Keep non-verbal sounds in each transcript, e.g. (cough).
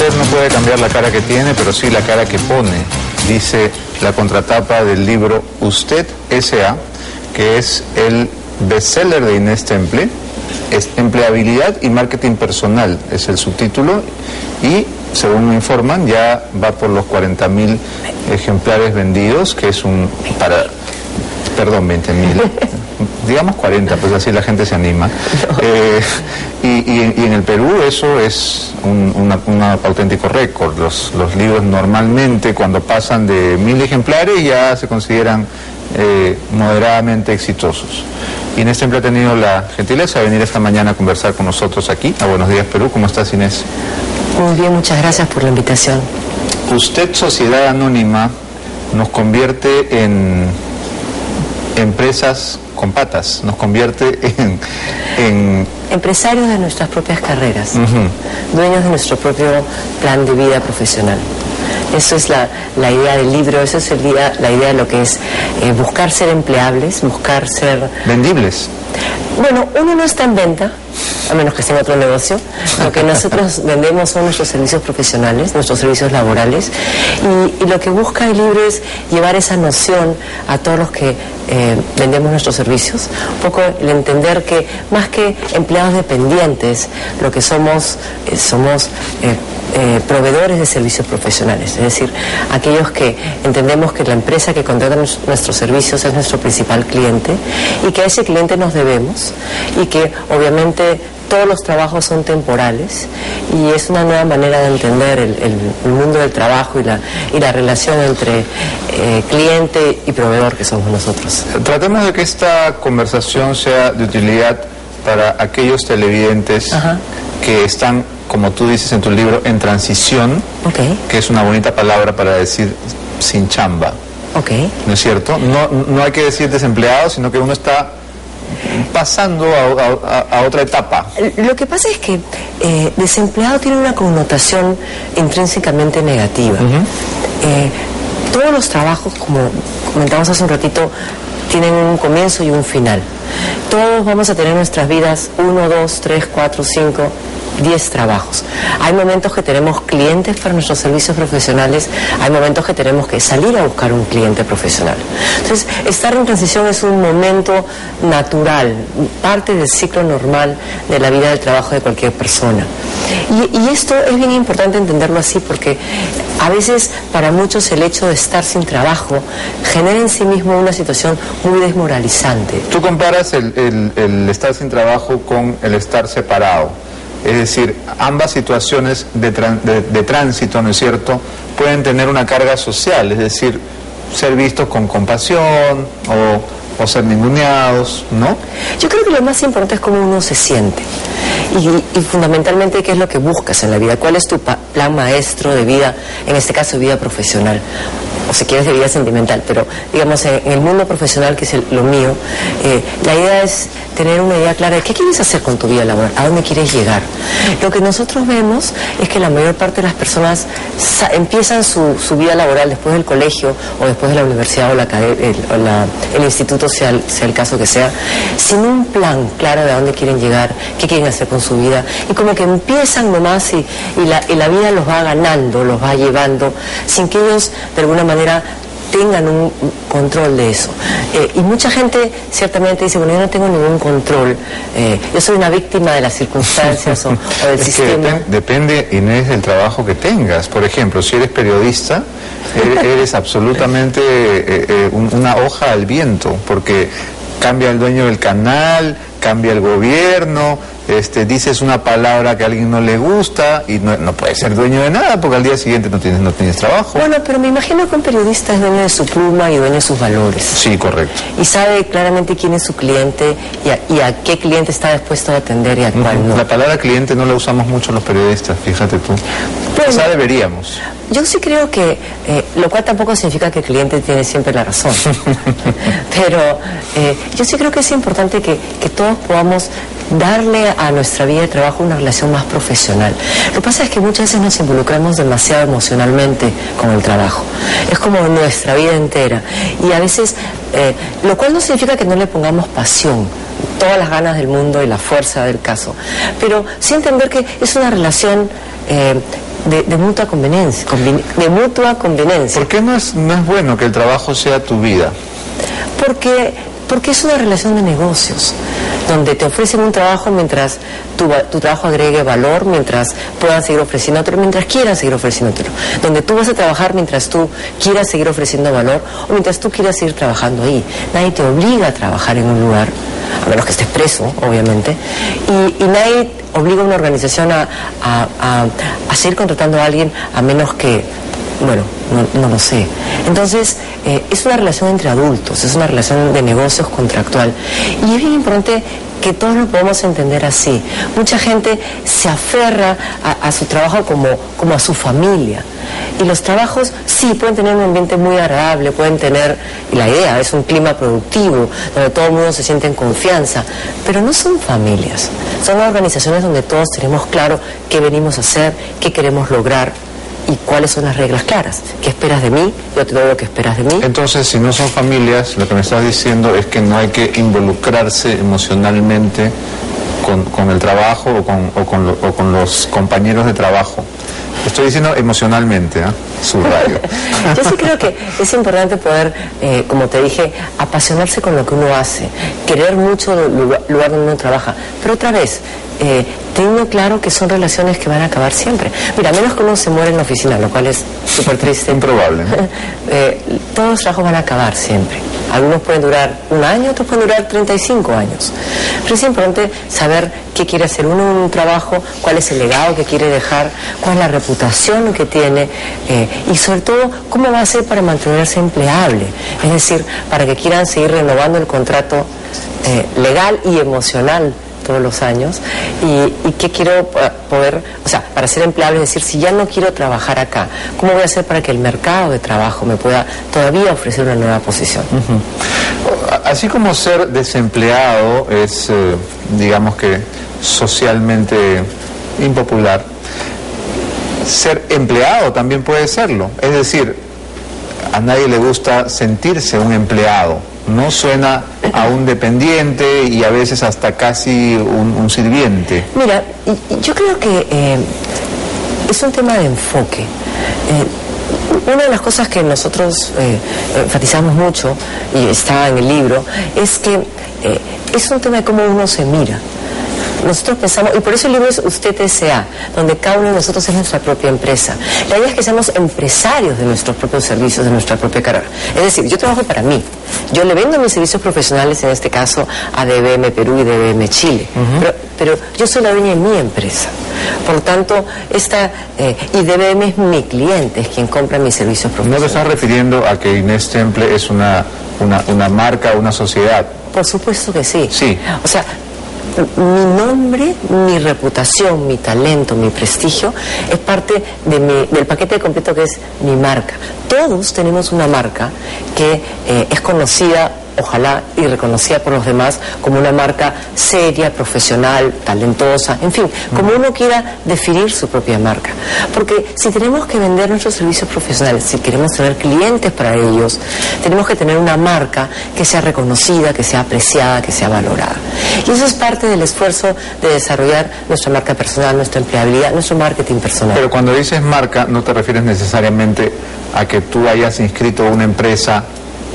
Usted no puede cambiar la cara que tiene, pero sí la cara que pone, dice la contratapa del libro Usted S.A., que es el bestseller de Inés Temple. Es empleabilidad y marketing personal, es el subtítulo, y según me informan, ya va por los 40.000 ejemplares vendidos, que es un para perdón, 20.000 digamos 40, pues así la gente se anima. (laughs) Eh, y, en el Perú eso es un, auténtico récord. Los, los, libros normalmente cuando pasan de mil ejemplares ya se consideran eh, moderadamente exitosos. Inés siempre ha tenido la gentileza de venir esta mañana a conversar con nosotros aquí. A Buenos Días Perú, ¿cómo estás Inés? Muy bien, muchas gracias por la invitación. Usted, Sociedad Anónima, nos convierte en empresas con patas, nos convierte en... Empresarios de nuestras propias carreras, dueños de nuestro propio plan de vida profesional. Eso es la, idea del libro, eso es el día, la idea de lo que es eh, buscar ser empleables, buscar ser... Vendibles. Bueno, uno no está en venta, a menos que sea en otro negocio. Lo que nosotros (laughs) vendemos son nuestros servicios profesionales, nuestros servicios laborales. Y, lo que busca el libro es llevar esa noción a todos los que eh, vendemos nuestros servicios. Un poco el entender que más que empleados dependientes, lo que somos, eh, somos eh, proveedores de servicios profesionales. Es decir, aquellos que entendemos que la empresa que contrata nuestros servicios es nuestro principal cliente y que a ese cliente nos debemos y que obviamente todos los trabajos son temporales y es una nueva manera de entender el, mundo del trabajo y la, y la relación entre eh, cliente y proveedor que somos nosotros. Tratemos de que esta conversación sea de utilidad para aquellos televidentes que están, como tú dices en tu libro, en transición, que es una bonita palabra para decir sin chamba. ¿No es cierto? No, no hay que decir desempleado, sino que uno está pasando a, otra etapa. Lo que pasa es que eh, desempleado tiene una connotación intrínsecamente negativa. Eh, todos los trabajos, como comentamos hace un ratito, tienen un comienzo y un final. Todos vamos a tener nuestras vidas uno, dos, tres, cuatro, cinco, 10 trabajos. Hay momentos que tenemos clientes para nuestros servicios profesionales, hay momentos que tenemos que salir a buscar un cliente profesional. Entonces, estar en transición es un momento natural, parte del ciclo normal de la vida del trabajo de cualquier persona. Y, esto es bien importante entenderlo así porque a veces para muchos el hecho de estar sin trabajo genera en sí mismo una situación muy desmoralizante. Tú comparas el, el estar sin trabajo con el estar separado. Es decir, ambas situaciones de, tránsito, ¿no es cierto?, pueden tener una carga social, es decir, ser vistos con compasión o, ser ninguneados, ¿no? Yo creo que lo más importante es cómo uno se siente y, fundamentalmente qué es lo que buscas en la vida, cuál es tu plan maestro de vida, en este caso vida profesional o si quieres de vida sentimental, pero digamos en, el mundo profesional, que es lo mío, eh, la idea es tener una idea clara de qué quieres hacer con tu vida laboral, a dónde quieres llegar. Lo que nosotros vemos es que la mayor parte de las personas empiezan su, vida laboral después del colegio o después de la universidad o, la, el, instituto, sea el, sea el caso que sea, sin un plan claro de a dónde quieren llegar, qué quieren hacer con su vida, y como que empiezan nomás y, y, la, y la vida los va ganando, los va llevando, sin que ellos de alguna manera tengan un control de eso. Eh, y mucha gente ciertamente dice, bueno, yo no tengo ningún control, eh, yo soy una víctima de las circunstancias o, del (laughs) sistema. depende, Inés, del trabajo que tengas. Por ejemplo, si eres periodista, eres, absolutamente eh, una hoja al viento, porque cambia el dueño del canal, cambia el gobierno, este, dices una palabra que a alguien no le gusta y no, no puedes ser dueño de nada porque al día siguiente no tienes, no tienes trabajo. Bueno, pero me imagino que un periodista es dueño de su pluma y dueño de sus valores. Sí, correcto. Y sabe claramente quién es su cliente y a, qué cliente está dispuesto a atender y a cuál no. La palabra cliente no la usamos mucho los periodistas, fíjate tú. Quizá deberíamos. Yo sí creo que, eh, lo cual tampoco significa que el cliente tiene siempre la razón, (laughs) pero eh, yo sí creo que es importante que, que todos podamos darle a nuestra vida de trabajo una relación más profesional. Lo que pasa es que muchas veces nos involucramos demasiado emocionalmente con el trabajo. Es como nuestra vida entera. Y a veces, eh, lo cual no significa que no le pongamos pasión, todas las ganas del mundo y la fuerza del caso, pero sí entender que es una relación eh, de, mutua conveniencia, de mutua conveniencia. ¿Por qué no es, no es bueno que el trabajo sea tu vida? Porque, porque es una relación de negocios, donde te ofrecen un trabajo mientras tu, tu trabajo agregue valor, mientras puedan seguir ofreciendo otro, mientras quieran seguir ofreciendo otro. Donde tú vas a trabajar mientras tú quieras seguir ofreciendo valor o mientras tú quieras seguir trabajando ahí. Nadie te obliga a trabajar en un lugar, a menos que estés preso, obviamente, y, nadie obliga a una organización a, a, seguir contratando a alguien a menos que, bueno, no, lo sé. Entonces, eh, es una relación entre adultos, es una relación de negocios contractual. Y es bien importante que todos lo podemos entender así. Mucha gente se aferra a, su trabajo como, como a su familia. Y los trabajos sí pueden tener un ambiente muy agradable, pueden tener, y la idea es un clima productivo, donde todo el mundo se siente en confianza, pero no son familias, son organizaciones donde todos tenemos claro qué venimos a hacer, qué queremos lograr y cuáles son las reglas claras. ¿Qué esperas de mí? Yo te doy lo que esperas de mí. Entonces, si no son familias, lo que me estás diciendo es que no hay que involucrarse emocionalmente con, el trabajo o con, o con, o con los compañeros de trabajo. Estoy diciendo emocionalmente, ¿eh? (laughs) Yo sí creo que es importante poder, eh, como te dije, apasionarse con lo que uno hace, querer mucho el lugar, donde uno trabaja. Pero otra vez, eh, teniendo claro que son relaciones que van a acabar siempre. Mira, a menos que uno se muere en la oficina, lo cual es súper triste. Improbable. (laughs) eh, todos los trabajos van a acabar siempre. Algunos pueden durar un año, otros pueden durar 35 años. Pero es importante saber qué quiere hacer uno en un trabajo, cuál es el legado que quiere dejar, cuál es la reputación que tiene eh, y sobre todo cómo va a ser para mantenerse empleable. Es decir, para que quieran seguir renovando el contrato eh, legal y emocional todos los años y, qué quiero poder, o sea, para ser empleable, es decir, si ya no quiero trabajar acá, ¿cómo voy a hacer para que el mercado de trabajo me pueda todavía ofrecer una nueva posición? Así como ser desempleado es, eh, digamos que, socialmente impopular, ser empleado también puede serlo. Es decir, a nadie le gusta sentirse un empleado no suena a un dependiente y a veces hasta casi un, sirviente. Mira, yo creo que eh, es un tema de enfoque. Eh, una de las cosas que nosotros eh, enfatizamos mucho, y está en el libro, es que es un tema de cómo uno se mira nosotros pensamos, y por eso el libro es Usted S.A., donde cada uno de nosotros es nuestra propia empresa. La idea es que seamos empresarios de nuestros propios servicios, de nuestra propia carrera. Es decir, yo trabajo para mí. Yo le vendo mis servicios profesionales, en este caso, a DBM Perú y DBM Chile. pero, yo soy la dueña de mi empresa. Por lo tanto, esta, eh, y DBM es mi cliente, es quien compra mis servicios profesionales. ¿No te estás refiriendo a que Inés Temple es una, una, una marca, una sociedad? Por supuesto que sí. Sí. O sea, mi nombre, mi reputación, mi talento, mi prestigio es parte del paquete completo que es mi marca. Todos tenemos una marca que eh, es conocida ojalá y reconocida por los demás como una marca seria, profesional, talentosa, en fin, como uno quiera definir su propia marca. Porque si tenemos que vender nuestros servicios profesionales, si queremos tener clientes para ellos, tenemos que tener una marca que sea reconocida, que sea apreciada, que sea valorada. Y eso es parte del esfuerzo de desarrollar nuestra marca personal, nuestra empleabilidad, nuestro marketing personal. Pero cuando dices marca, no te refieres necesariamente a que tú hayas inscrito una empresa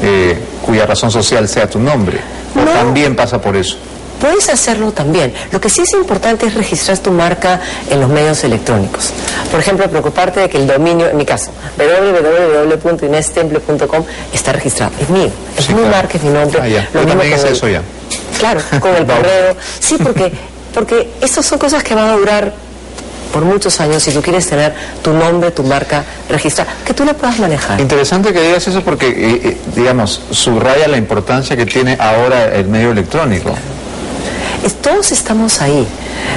eh, cuya razón social sea tu nombre. ¿O también pasa por eso? Puedes hacerlo también. Lo que sí es importante es registrar tu marca en los medios electrónicos. Por ejemplo, preocuparte de que el dominio, en mi caso, www.inestemple.com está registrado. Es mío. Es mi marca, es mi nombre. Ah, ya. Lo también es eso ya. Claro, con el (laughs) correo. Sí, porque, porque estas son cosas que van a durar por muchos años si tú quieres tener tu nombre, tu marca registrada, que tú la puedas manejar. Interesante que digas eso porque, eh, eh, digamos, subraya la importancia que tiene ahora el medio electrónico. todos estamos ahí.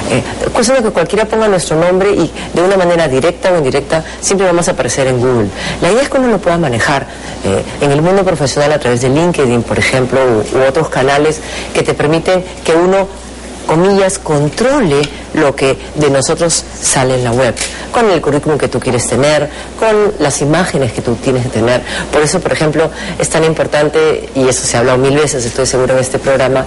Eh, cuestión de que cualquiera ponga nuestro nombre y de una manera directa o indirecta siempre vamos a aparecer en Google. La idea es que uno lo pueda manejar eh, en el mundo profesional a través de LinkedIn, por ejemplo, u otros canales que te permiten que uno comillas, controle lo que de nosotros sale en la web, con el currículum que tú quieres tener, con las imágenes que tú tienes que tener. Por eso, por ejemplo, es tan importante, y eso se ha hablado mil veces, estoy seguro en este programa,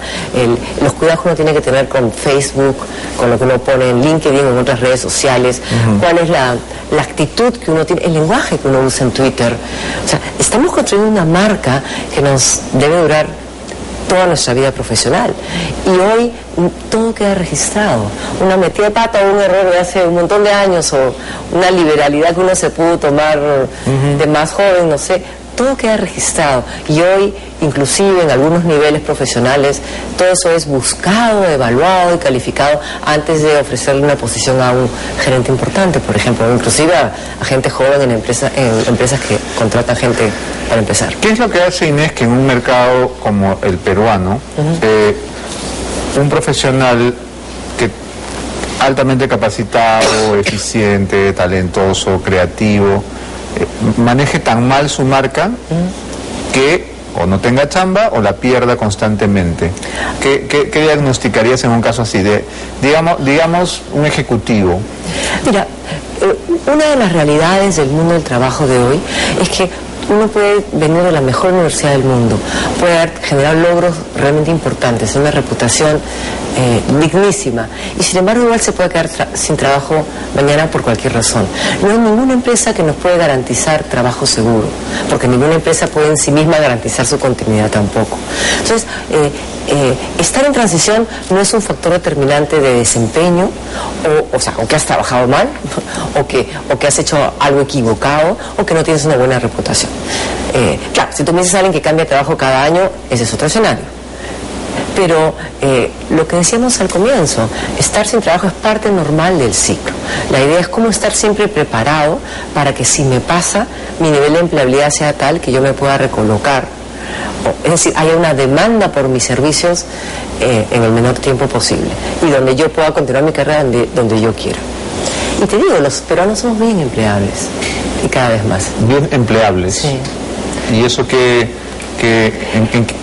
los cuidados que uno tiene que tener con Facebook, con lo que uno pone en LinkedIn en otras redes sociales, cuál es la, la actitud que uno tiene, el lenguaje que uno usa en Twitter. O sea, estamos construyendo una marca que nos debe durar toda nuestra vida profesional. Y hoy todo queda registrado. Una metida de pata o un error de hace un montón de años o una liberalidad que uno se pudo tomar de más joven, no sé, todo queda registrado y hoy, inclusive en algunos niveles profesionales, todo eso es buscado, evaluado y calificado antes de ofrecerle una posición a un gerente importante, por ejemplo, inclusive a, gente joven en, empresas en empresas que contratan gente para empezar. ¿Qué es lo que hace Inés que en un mercado como el peruano, eh, un profesional que altamente capacitado, eficiente, talentoso, creativo, maneje tan mal su marca que o no tenga chamba o la pierda constantemente. ¿Qué, qué, diagnosticarías en un caso así? De, digamos, digamos un ejecutivo. Mira, eh, una de las realidades del mundo del trabajo de hoy es que uno puede venir de la mejor universidad del mundo, puede generar logros realmente importantes, una reputación eh, dignísima, y sin embargo igual se puede quedar sin trabajo mañana por cualquier razón. No hay ninguna empresa que nos puede garantizar trabajo seguro, porque ninguna empresa puede en sí misma garantizar su continuidad tampoco. Entonces, eh, eh, estar en transición no es un factor determinante de desempeño, o, o sea, o que has trabajado mal, (laughs) o que, o que has hecho algo equivocado, o que no tienes una buena reputación. Eh, claro, si tú me dices a alguien que cambia trabajo cada año, ese es otro escenario. Pero eh, lo que decíamos al comienzo, estar sin trabajo es parte normal del ciclo. La idea es cómo estar siempre preparado para que si me pasa, mi nivel de empleabilidad sea tal que yo me pueda recolocar. Es decir, haya una demanda por mis servicios eh, en el menor tiempo posible y donde yo pueda continuar mi carrera donde, donde yo quiera. Y te digo, los peruanos somos bien empleables cada vez más. Bien empleables. Sí. ¿Y eso qué,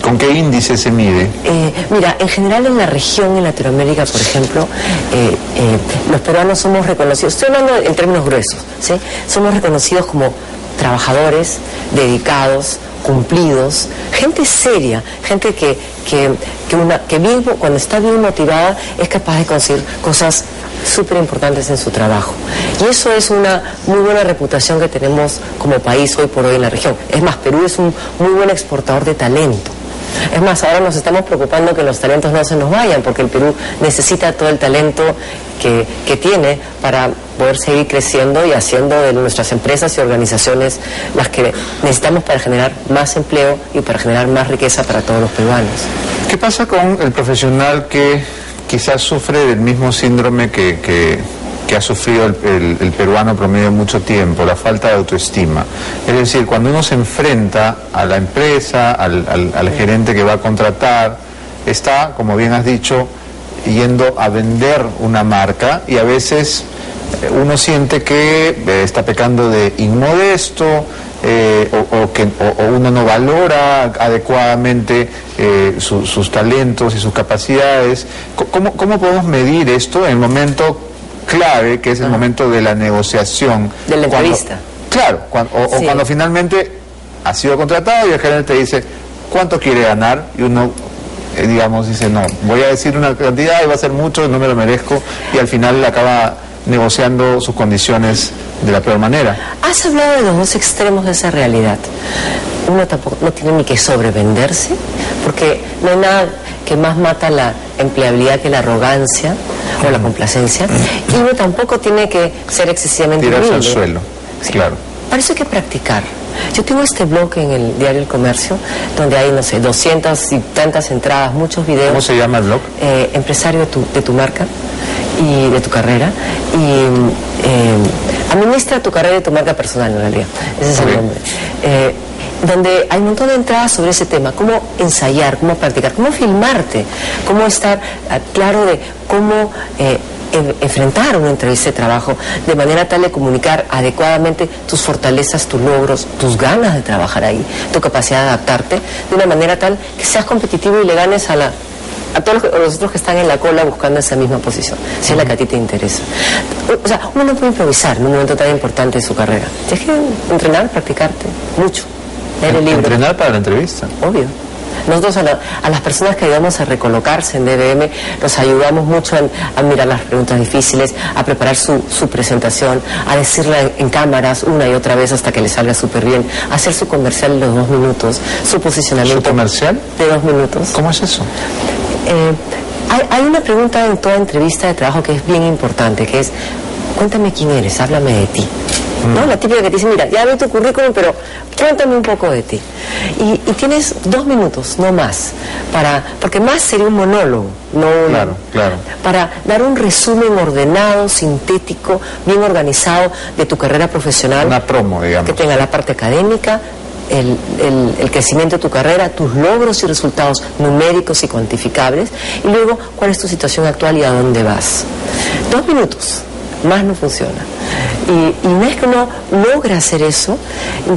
con qué índice se mide? Eh, mira, en general en la región, en Latinoamérica, por ejemplo, eh, eh, los peruanos somos reconocidos, estoy hablando en términos gruesos, ¿sí? somos reconocidos como trabajadores, dedicados, cumplidos, gente seria, gente que, que, que, una, que bien, cuando está bien motivada es capaz de conseguir cosas súper importantes en su trabajo. Y eso es una muy buena reputación que tenemos como país hoy por hoy en la región. Es más, Perú es un muy buen exportador de talento. Es más, ahora nos estamos preocupando que los talentos no se nos vayan, porque el Perú necesita todo el talento que, que, tiene para poder seguir creciendo y haciendo de nuestras empresas y organizaciones las que necesitamos para generar más empleo y para generar más riqueza para todos los peruanos. ¿Qué pasa con el profesional que quizás sufre del mismo síndrome que, que, ha sufrido el, peruano promedio mucho tiempo, la falta de autoestima. Es decir, cuando uno se enfrenta a la empresa, al, al gerente que va a contratar, está, como bien has dicho, yendo a vender una marca y a veces eh, uno siente que eh, está pecando de inmodesto, eh, o, que uno no valora adecuadamente eh, sus talentos y sus capacidades. ¿Cómo, ¿Cómo, podemos medir esto en el momento clave, que es el momento de la negociación? De la entrevista. claro, o, cuando finalmente ha sido contratado y el gerente dice, ¿cuánto quiere ganar? Y uno eh, digamos, dice, no, voy a decir una cantidad y va a ser mucho, no me lo merezco, y al final acaba negociando sus condiciones de la peor manera. Has hablado de los dos extremos de esa realidad. Uno tampoco no tiene ni que sobrevenderse, porque no hay nada que más mata la empleabilidad que la arrogancia o la complacencia, y uno tampoco tiene que ser excesivamente Tirarse al suelo, claro. Para eso hay que practicar. Yo tengo este blog en el diario El Comercio, donde hay, no sé, 200 y tantas entradas, muchos videos. ¿Cómo se llama el blog? Eh, empresario de tu, de tu marca y de tu carrera. Y eh, administra tu carrera y tu marca personal en realidad. Ese es el nombre. Eh, donde hay un montón de entradas sobre ese tema, cómo ensayar, cómo practicar, cómo filmarte, cómo estar ah, claro de cómo eh, enfrentar una entrevista de trabajo de manera tal de comunicar adecuadamente tus fortalezas, tus logros, tus ganas de trabajar ahí, tu capacidad de adaptarte, de una manera tal que seas competitivo y le ganes a la a todos los, otros que están en la cola buscando esa misma posición, si es la que a ti te interesa. O, sea, uno no puede improvisar en un momento tan importante de su carrera. Tienes que entrenar, practicarte, mucho. Leer el libro. ¿Entrenar para la entrevista? Obvio. Nosotros a, las personas que ayudamos a recolocarse en DBM, nos ayudamos mucho a, mirar las preguntas difíciles, a preparar su, presentación, a decirla en, cámaras una y otra vez hasta que le salga súper bien, a hacer su comercial en los dos minutos, su posicionamiento. ¿Su comercial? De dos minutos. ¿Cómo es eso? Eh, hay, hay una pregunta en toda entrevista de trabajo que es bien importante, que es, cuéntame quién eres, háblame de ti. ¿no? La típica que te dice, mira, ya vi tu currículum, pero cuéntame un poco de ti. Y, tienes dos minutos, no más, para, porque más sería un monólogo, no claro, claro. para dar un resumen ordenado, sintético, bien organizado de tu carrera profesional. Una promo, digamos. Que tenga la parte académica, el, crecimiento de tu carrera, tus logros y resultados numéricos y cuantificables, y luego cuál es tu situación actual y a dónde vas. Dos minutos, más no funciona. Y, una vez que uno logra hacer eso,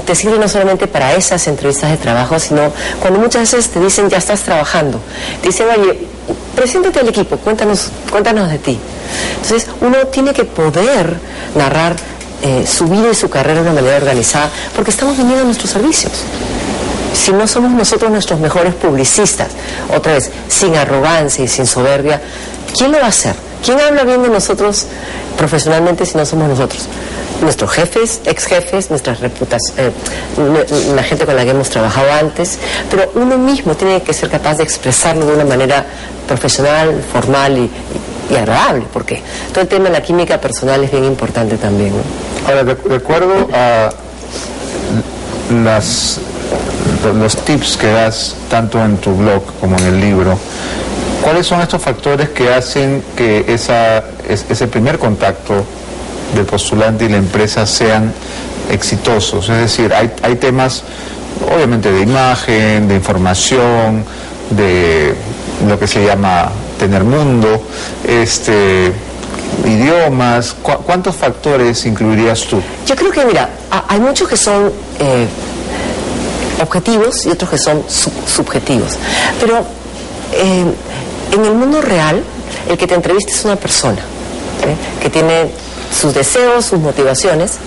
te sirve no solamente para esas entrevistas de trabajo, sino cuando muchas veces te dicen ya estás trabajando, te dicen, oye, preséntate al equipo, cuéntanos, cuéntanos de ti. Entonces uno tiene que poder narrar eh, su vida y su carrera de una manera organizada, porque estamos vendiendo nuestros servicios. Si no somos nosotros nuestros mejores publicistas, otra vez, sin arrogancia y sin soberbia, ¿quién lo va a hacer? ¿Quién habla bien de nosotros profesionalmente si no somos nosotros? Nuestros jefes, ex jefes, nuestras eh, la gente con la que hemos trabajado antes, pero uno mismo tiene que ser capaz de expresarlo de una manera profesional, formal y, agradable, porque todo el tema de la química personal es bien importante también. Ahora, de, acuerdo a las, los tips que das tanto en tu blog como en el libro, ¿Cuáles son estos factores que hacen que esa, ese primer contacto del postulante y la empresa sean exitosos? Es decir, hay, hay temas obviamente de imagen, de información, de lo que se llama tener mundo, este, idiomas, ¿cuántos factores incluirías tú? Yo creo que, mira, hay muchos que son eh, objetivos y otros que son subjetivos, pero eh, en el mundo real, el que te entrevista es una persona que tiene sus deseos, sus motivaciones,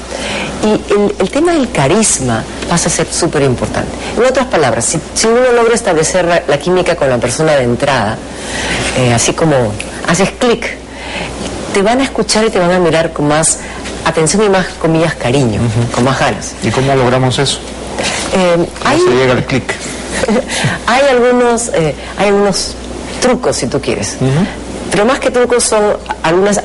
y el, tema del carisma pasa a ser súper importante. En otras palabras, si, uno logra establecer la, química con la persona de entrada, eh, así como haces clic, te van a escuchar y te van a mirar con más atención y más, comillas, cariño, con más ganas. ¿Y cómo logramos eso? Eh, ¿Cómo se llega al clic? (laughs) hay algunos, eh, hay algunos trucos, si tú quieres. Pero más que trucos son algunas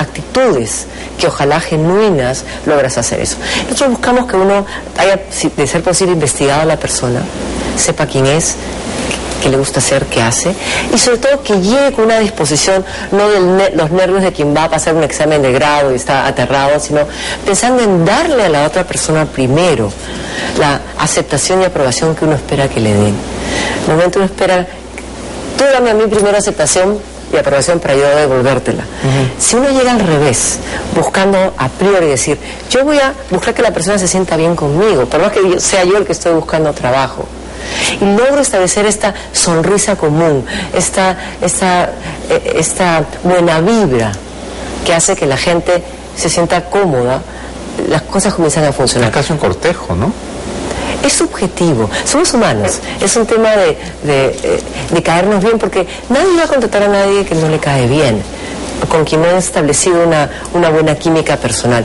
que ojalá genuinas logras hacer eso. Nosotros buscamos que uno haya, de ser posible, investigado a la persona, sepa quién es, qué le gusta hacer, qué hace, y sobre todo que llegue con una disposición, no de los nervios de quien va a pasar un examen de grado y está aterrado, sino pensando en darle a la otra persona primero la aceptación y aprobación que uno espera que le den. momento uno espera tú dame a mí primera aceptación y aprobación para yo devolvértela. Si uno llega al revés, buscando a priori decir, yo voy a buscar que la persona se sienta bien conmigo, por más que sea yo el que estoy buscando trabajo, y logro establecer esta sonrisa común, esta, esta, e, esta buena vibra que hace que la gente se sienta cómoda, las cosas comienzan a funcionar. Es casi un cortejo, ¿no? Es subjetivo, somos humanos, es un tema de, eh, de, caernos bien, porque nadie va a contratar a nadie que no le cae bien con quien no ha establecido una, una buena química personal.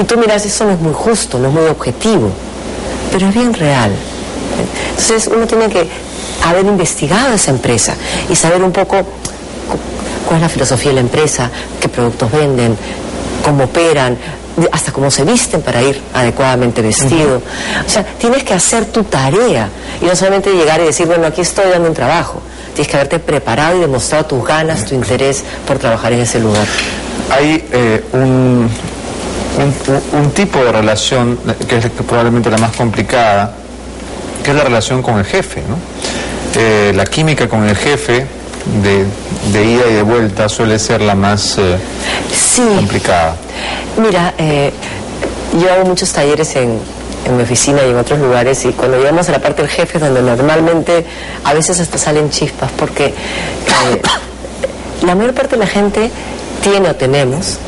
Y tú miras, eso no es muy justo, no es muy objetivo, pero es bien real. Entonces uno tiene que haber investigado esa empresa y saber un poco cuál es la filosofía de la empresa, qué productos venden, cómo operan, hasta cómo se visten para ir adecuadamente vestido. O sea, tienes que hacer tu tarea y no solamente llegar y decir, bueno, aquí estoy dando un trabajo. Tienes que haberte preparado y demostrado tus ganas, tu interés por trabajar en ese lugar. Hay eh, un, un, tipo de relación que es probablemente la más complicada, que es la relación con el jefe, ¿no? Eh, la química con el jefe de, ida y de vuelta suele ser la más eh, complicada. Mira, eh, yo hago muchos talleres en, mi oficina y en otros lugares y cuando llegamos a la parte del jefe donde normalmente a veces hasta salen chispas porque eh, (coughs) la mayor parte de la gente tiene o tenemos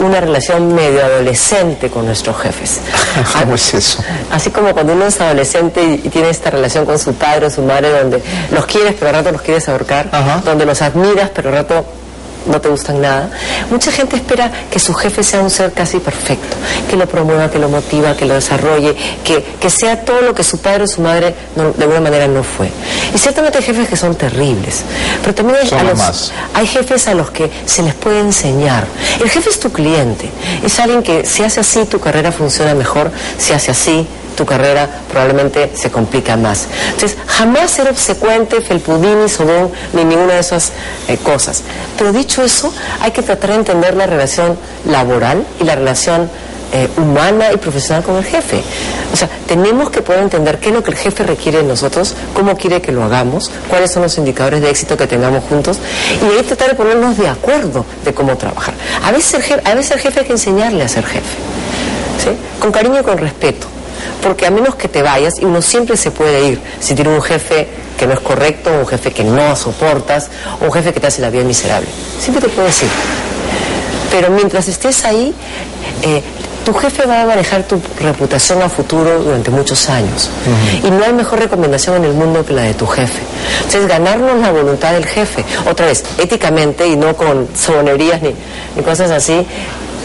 una relación medio adolescente con nuestros jefes. (laughs) ¿Cómo es eso? Así como cuando uno es adolescente y, tiene esta relación con su padre o su madre donde los quieres pero al rato los quieres ahorcar, donde los admiras pero al rato no te gustan nada. Mucha gente espera que su jefe sea un ser casi perfecto, que lo promueva, que lo motiva, que lo desarrolle, que, que sea todo lo que su padre o su madre de alguna manera no fue. Y ciertamente hay jefes que son terribles, pero también hay, hay jefes a los que se les puede enseñar. El jefe es tu cliente, es alguien que si hace así tu carrera funciona mejor, si hace así tu carrera probablemente se complica más. Entonces, jamás ser obsecuente, felpudini, sodón, ni ninguna de esas eh, cosas. Pero dicho eso, hay que tratar de entender la relación laboral y la relación eh, humana y profesional con el jefe. O sea, tenemos que poder entender qué es lo que el jefe requiere de nosotros, cómo quiere que lo hagamos, cuáles son los indicadores de éxito que tengamos juntos y ahí tratar de ponernos de acuerdo de cómo trabajar. A veces el jefe, a veces el jefe hay que enseñarle a ser jefe, ¿sí? con cariño y con respeto porque a menos que te vayas, y uno siempre se puede ir, si tiene un jefe que no es correcto, un jefe que no soportas, o un jefe que te hace la vida miserable. Siempre te puedes ir. Pero mientras estés ahí, eh, tu jefe va a manejar tu reputación a futuro durante muchos años. Y no hay mejor recomendación en el mundo que la de tu jefe. Entonces, ganarnos la voluntad del jefe, otra vez, éticamente y no con sobonerías ni, ni cosas así,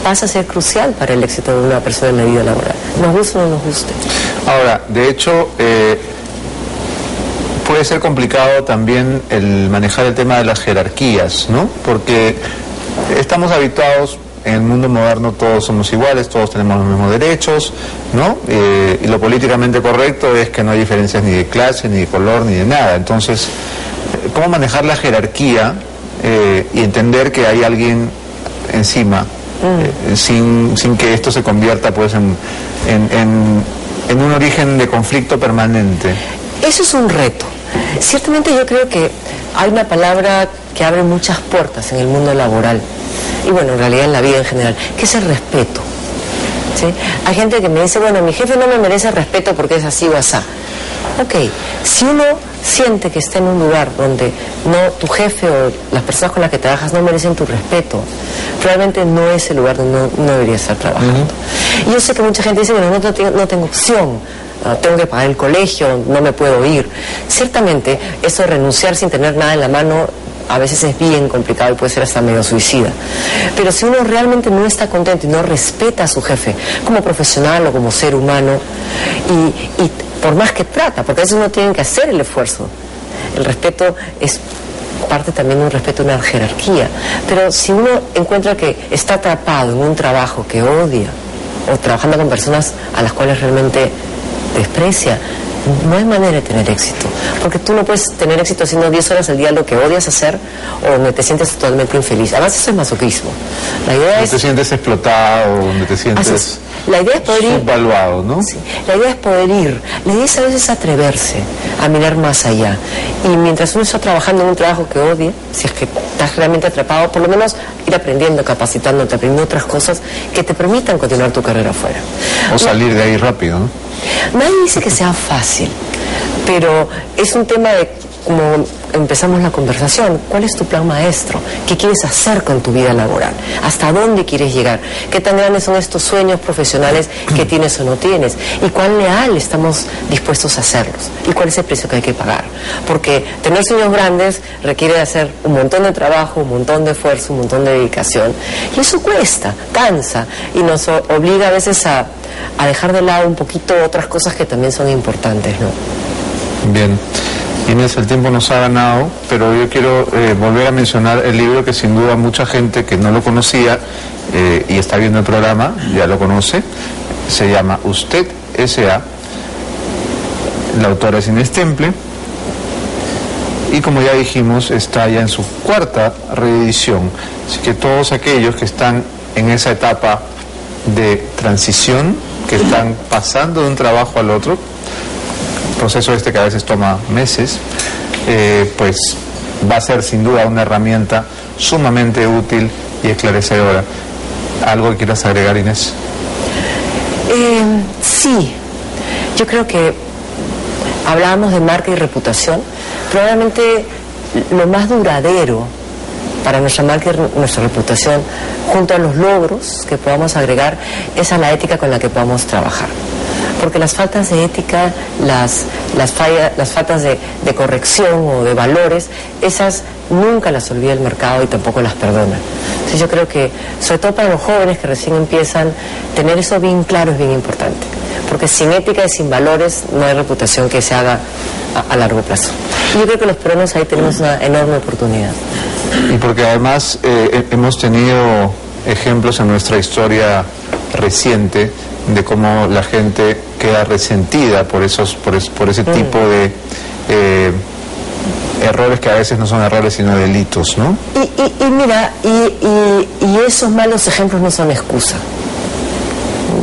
pasa a ser crucial para el éxito de una persona en la vida laboral. Nos guste o no nos guste. Ahora, de hecho, eh, puede ser complicado también el manejar el tema de las jerarquías, ¿no? Porque estamos habituados en el mundo moderno todos somos iguales, todos tenemos los mismos derechos, ¿no? Eh, y lo políticamente correcto es que no hay diferencias ni de clase, ni de color, ni de nada. Entonces, ¿cómo manejar la jerarquía eh, y entender que hay alguien encima eh, sin, sin, que esto se convierta pues en, en, un origen de conflicto permanente. Eso es un reto. Ciertamente yo creo que hay una palabra que abre muchas puertas en el mundo laboral y bueno, en realidad en la vida en general, que es el respeto. ¿sí? Hay gente que me dice, bueno, mi jefe no me merece respeto porque es así o así. Ok, si uno siente que está en un lugar donde no tu jefe o las personas con las que trabajas no merecen tu respeto, probablemente no es el lugar donde no, debería estar trabajando. Y yo sé que mucha gente dice, bueno, no, no tengo opción, tengo que pagar el colegio, no me puedo ir. Ciertamente, eso de renunciar sin tener nada en la mano a veces es bien complicado y puede ser hasta medio suicida. Pero si uno realmente no está contento y no respeta a su jefe como profesional o como ser humano, y, y por más que trata, porque a veces uno tiene que hacer el esfuerzo. El respeto es parte también de un respeto a una jerarquía. Pero si uno encuentra que está atrapado en un trabajo que odia, o trabajando con personas a las cuales realmente desprecia, no hay manera de tener éxito. Porque tú no puedes tener éxito haciendo 10 horas al día lo que odias hacer o donde te sientes totalmente infeliz. Además, eso es masoquismo. La idea es... te sientes explotado, donde te sientes... La idea es poder ir... Subvaluado, ¿no? Sí. La idea es poder ir. La idea es a veces atreverse a mirar más allá. Y mientras uno está trabajando en un trabajo que odia, si es que estás realmente atrapado, por lo menos ir aprendiendo, capacitándote, aprendiendo otras cosas que te permitan continuar tu carrera afuera. O salir de ahí rápido, ¿no? Nadie dice que sea fácil, pero es un tema de como empezamos la conversación, ¿cuál es tu plan maestro? ¿Qué quieres hacer con tu vida laboral? ¿Hasta dónde quieres llegar? ¿Qué tan grandes son estos sueños profesionales que (clears throat) tienes o no tienes? ¿Y cuán leal estamos dispuestos a hacerlos? ¿Y cuál es el precio que hay que pagar? Porque tener sueños grandes requiere hacer un montón de trabajo, un montón de esfuerzo, un montón de dedicación. Y eso cuesta, cansa y nos obliga a veces a a dejar de lado un poquito otras cosas que también son importantes, ¿no? Bien. Inés, el tiempo nos ha ganado, pero yo quiero eh, volver a mencionar el libro que sin duda mucha gente que no lo conocía eh, y está viendo el programa ya lo conoce. Se llama Usted S.A. La autora es Inés Temple. Y como ya dijimos, está ya en su cuarta reedición. Así que todos aquellos que están en esa etapa de transición que están pasando de un trabajo al otro, proceso este que a veces toma meses, eh, pues va a ser sin duda una herramienta sumamente útil y esclarecedora. ¿Algo que quieras agregar, Inés? Eh, sí, yo creo que hablábamos de marca y reputación. Probablemente lo más duradero para nuestra marca y nuestra reputación, junto a los logros que podamos agregar, es la ética con la que podamos trabajar. Porque las faltas de ética, las, las, las faltas de, de corrección o de valores, esas nunca las olvida el mercado y tampoco las perdona. Entonces yo creo que, sobre todo para los jóvenes que recién empiezan, tener eso bien claro es bien importante. Porque sin ética y sin valores no hay reputación que se haga a, largo plazo. Y yo creo que los peruanos ahí tenemos una enorme oportunidad. Y porque además eh, hemos tenido ejemplos en nuestra historia reciente de cómo la gente queda resentida por esos por, por ese mm. tipo de eh, errores que a veces no son errores sino delitos, ¿no? Y, y, mira, y, y, esos malos ejemplos no son excusa.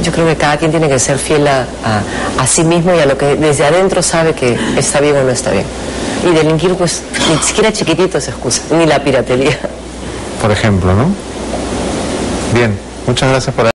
Yo creo que cada quien tiene que ser fiel a, a, sí mismo y a lo que desde adentro sabe que está bien o no está bien. Y delinquir, pues, ni siquiera chiquitito es excusa, ni la piratería. Por ejemplo, ¿no? Bien, muchas gracias por